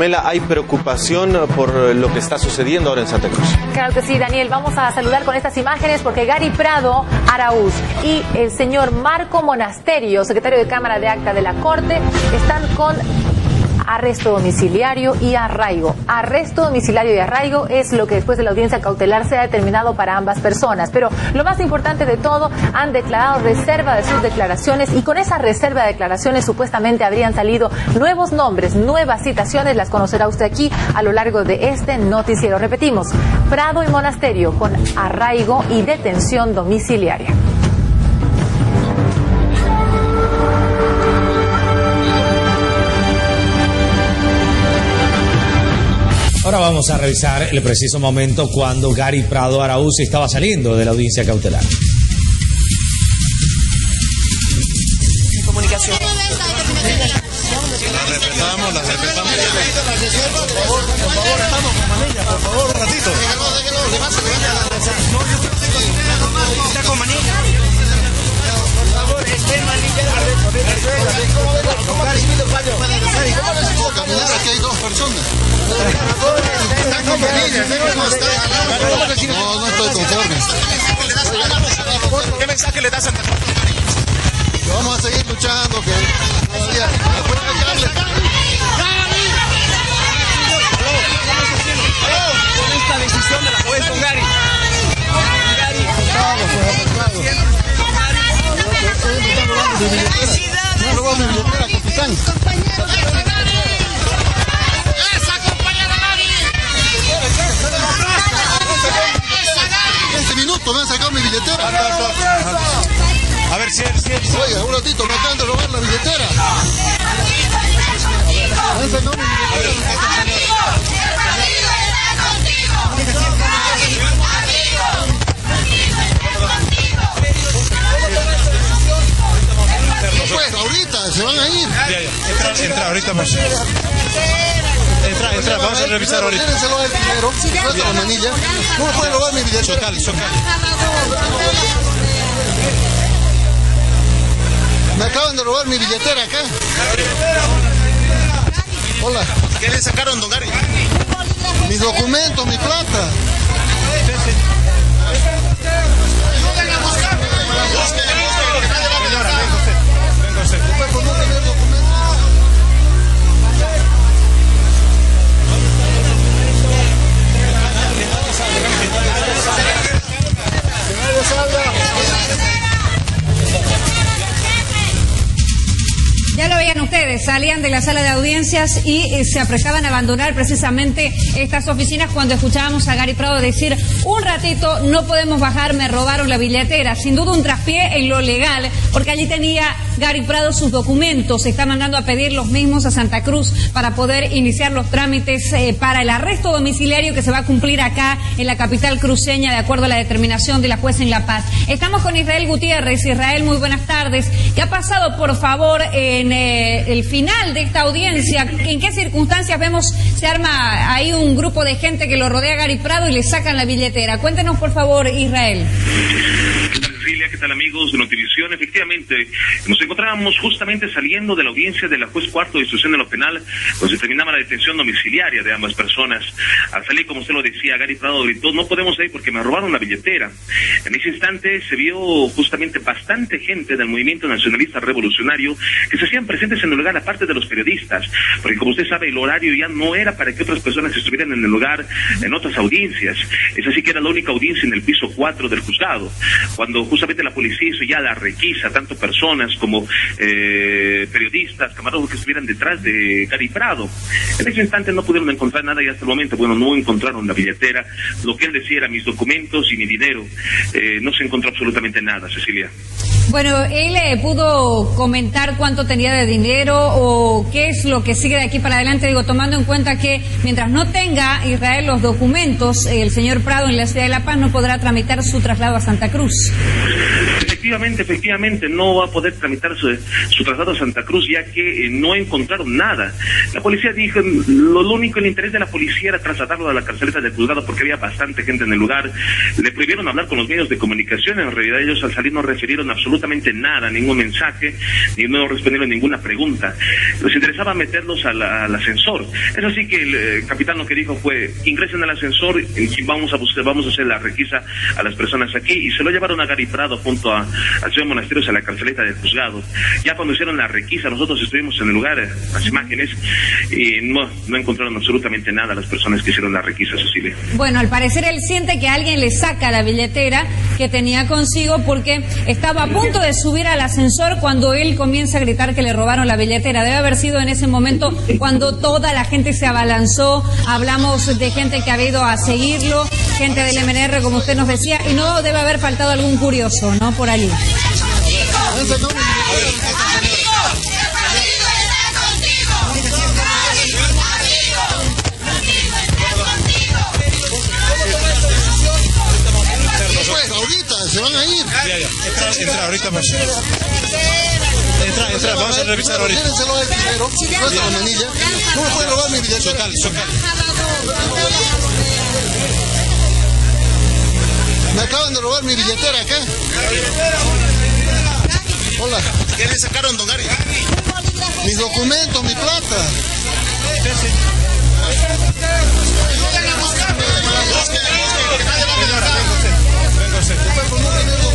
Hay preocupación por lo que está sucediendo ahora en Santa Cruz. Claro que sí, Daniel. Vamos a saludar con estas imágenes porque Gary Prado Araúz y el señor Marco Monasterio, secretario de Cámara de Acta de la Corte, están con arresto domiciliario y arraigo. Arresto domiciliario y arraigo es lo que después de la audiencia cautelar se ha determinado para ambas personas. Pero lo más importante de todo, han declarado reserva de sus declaraciones y con esa reserva de declaraciones supuestamente habrían salido nuevos nombres, nuevas citaciones, las conocerá usted aquí a lo largo de este noticiero. Repetimos, Prado y Monasterio con arraigo y detención domiciliaria. Ahora vamos a revisar el preciso momento cuando Gary Prado Araúz estaba saliendo de la audiencia cautelar. Comunicación. La respetamos, la respetamos. Por favor, estamos con manilla, por favor, un ratito. Está con manilla. Por favor, esté manilla. ¿Cómo necesito No, no estoy conforme. ¿Qué mensaje le das a Santa vamos a seguir luchando, que todavía con esta decisión de la juez. Gary, 15 minutos me han sacado mi billetera. A ver, si es, si es. Oiga, un ratito, me acaban de robar la billetera. Me han sacado mi Pues ahorita se van a ir. Ya, ya. Entra, entra, ahorita más. Entra, entra, vamos a revisar ahorita. Suelta la manilla. No me pueden robar mi billetera. Me acaban de robar mi billetera acá. Hola. ¿Qué le sacaron, don Gary? Mis documentos, mi plata. Salían de la sala de audiencias y eh, se apresaban a abandonar precisamente estas oficinas cuando escuchábamos a Gary Prado decir, un ratito no podemos bajar, me robaron la billetera. Sin duda un traspié en lo legal, porque allí tenía Gary Prado sus documentos, se está mandando a pedir los mismos a Santa Cruz para poder iniciar los trámites eh, para el arresto domiciliario que se va a cumplir acá en la capital cruceña de acuerdo a la determinación de la jueza en La Paz. Estamos con Israel Gutiérrez. Israel, muy buenas tardes. ¿Qué ha pasado, por favor, en eh, el final de esta audiencia? ¿En qué circunstancias vemos se arma ahí un grupo de gente que lo rodea Gary Prado y le sacan la billetera? Cuéntenos, por favor, Israel. ¿Qué tal, amigos de Notivisión? Efectivamente, nos encontrábamos justamente saliendo de la audiencia de la juez cuarto de instrucción de lo penal, donde se terminaba la detención domiciliaria de ambas personas. Al salir, como usted lo decía, Gary Prado gritó, no podemos ir porque me robaron la billetera. En ese instante se vio justamente bastante gente del movimiento nacionalista revolucionario que se hacían presentes en el lugar, aparte de los periodistas, porque como usted sabe, el horario ya no era para que otras personas estuvieran en el lugar en otras audiencias. Es así que era la única audiencia en el piso 4 del juzgado. Cuando justamente la policía hizo ya la requisa, tanto personas como eh, periodistas, camarógrafos que estuvieran detrás de Gary Prado. En ese instante no pudieron encontrar nada y hasta el momento, bueno, no encontraron la billetera. Lo que él decía era mis documentos y mi dinero. Eh, no se encontró absolutamente nada, Cecilia. Bueno, él eh, pudo comentar cuánto tenía de dinero o qué es lo que sigue de aquí para adelante, digo, tomando en cuenta que mientras no tenga Israel los documentos, el señor Prado en la ciudad de La Paz no podrá tramitar su traslado a Santa Cruz. efectivamente, efectivamente, no va a poder tramitar su, traslado a Santa Cruz ya que eh, no encontraron nada. La policía dijo, lo, lo único, el interés de la policía era trasladarlo a la carceleta del juzgado porque había bastante gente en el lugar. Le prohibieron hablar con los medios de comunicación. En realidad ellos al salir no refirieron absolutamente nada, ningún mensaje, ni no respondieron ninguna pregunta. Les interesaba meterlos al ascensor. Es así que el eh, capitán lo que dijo fue, ingresen al ascensor y vamos a buscar, vamos a hacer la requisa a las personas aquí y se lo llevaron a Gary Prado junto a, al señor Monasterios a la carceleta del juzgado. Ya cuando hicieron la requisa, nosotros estuvimos en el lugar, eh, las imágenes, y no, no encontraron absolutamente nada las personas que hicieron la requisa, Cecilia. Bueno, al parecer él siente que alguien le saca la billetera que tenía consigo porque estaba a punto de subir al ascensor cuando él comienza a gritar que le robaron la billetera. Debe haber sido en ese momento cuando toda la gente se abalanzó. Hablamos de gente que había ido a seguirlo, gente del MNR, como usted nos decía, y no debe haber faltado algún curioso, ¿no? Por allí. Se van a ir. Ya, ya. Entra, entra, ahorita más. Entra, entra, vamos a revisar ahorita. Él primero. Nuestra manilla. No me puede robar mi billetera. Socal, socal. Me acaban de robar mi billetera acá. Hola. ¿Qué le sacaron, don Gary? Mis documentos, mi plata. Entonces,